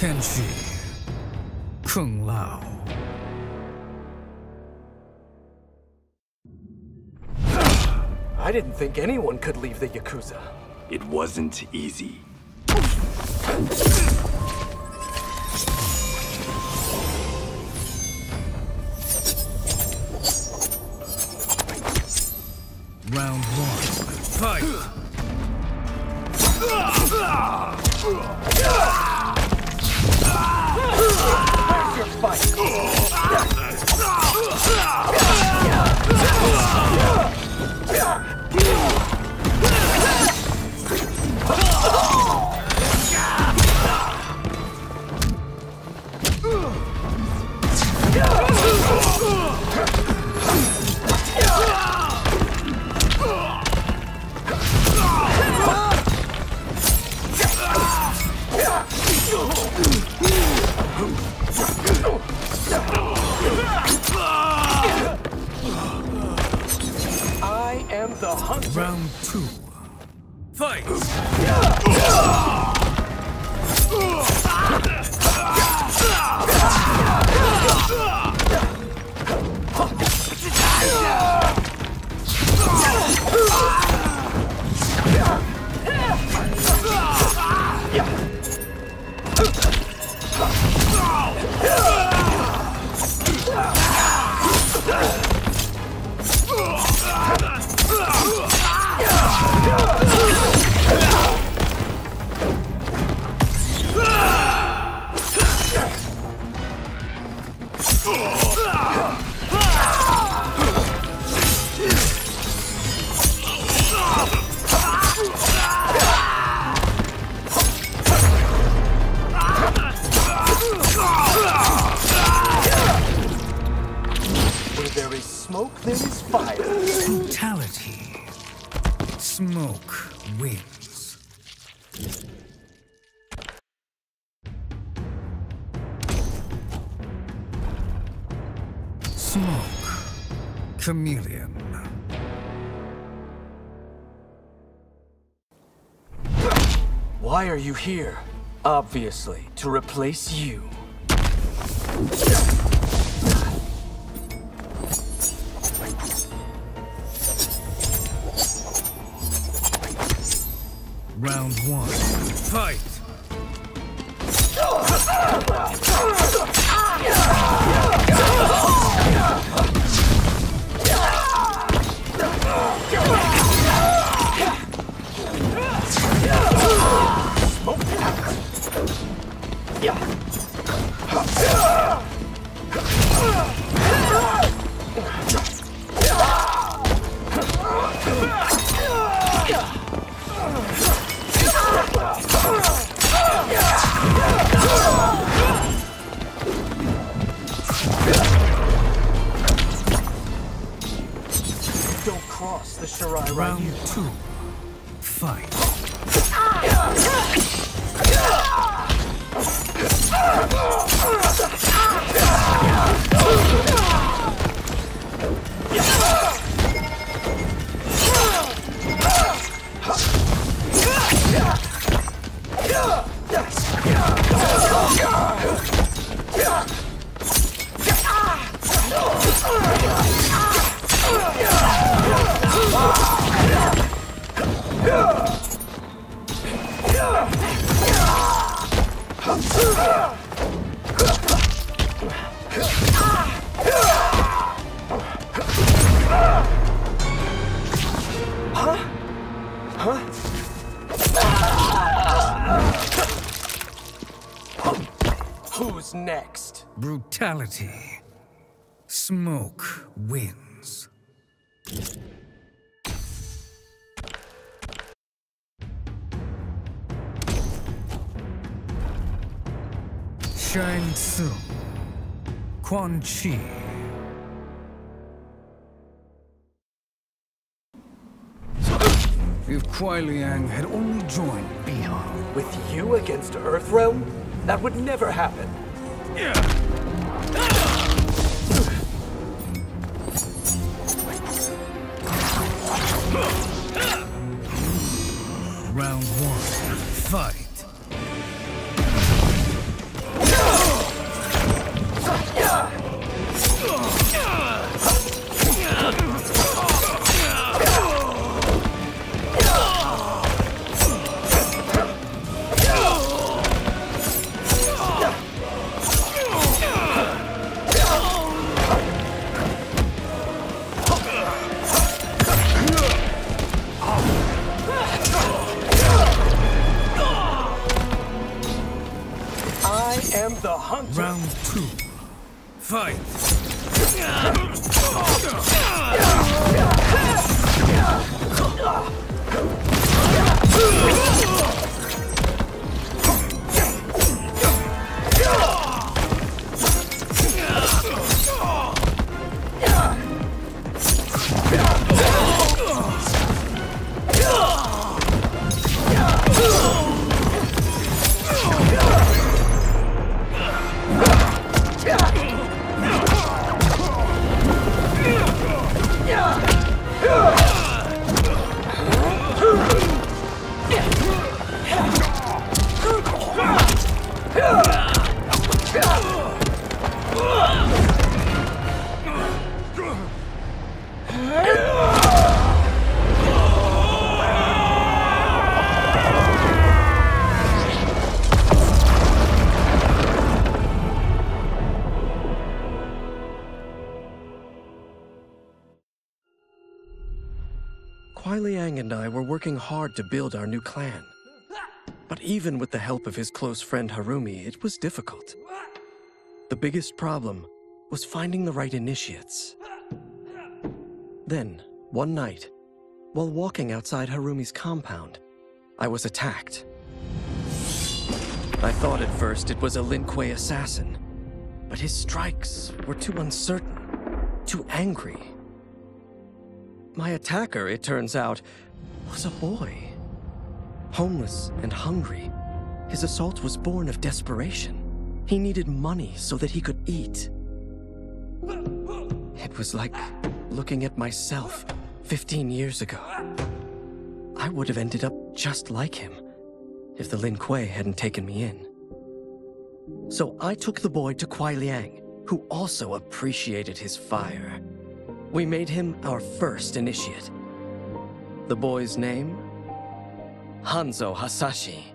Kenshi. Kung Lao. I didn't think anyone could leave the Yakuza. It wasn't easy. Round one. Fight! I Round two. Fight! Fire. Brutality. Smoke wins. Smoke. Khameleon. Why are you here? Obviously, to replace you. Round one. Fight! Don't the Shirai Round Ryu. two. Fight. Who's next? Brutality. Smoke wins. Shang Tsung. Quan Chi. If Kuai Liang had only joined Bi-Han, With you against Earthrealm? That would never happen. Round two. Fight. Yeah! Kuai Liang and I were working hard to build our new clan. But even with the help of his close friend Harumi, it was difficult. The biggest problem was finding the right initiates. Then, one night, while walking outside Harumi's compound, I was attacked. I thought at first it was a Lin Kuei assassin, but his strikes were too uncertain, too angry. My attacker, it turns out, was a boy. Homeless and hungry, his assault was born of desperation. He needed money so that he could eat. It was like looking at myself 15 years ago. I would have ended up just like him if the Lin Kuei hadn't taken me in. So I took the boy to Kuai Liang, who also appreciated his fire. We made him our first initiate. The boy's name? Hanzo Hasashi.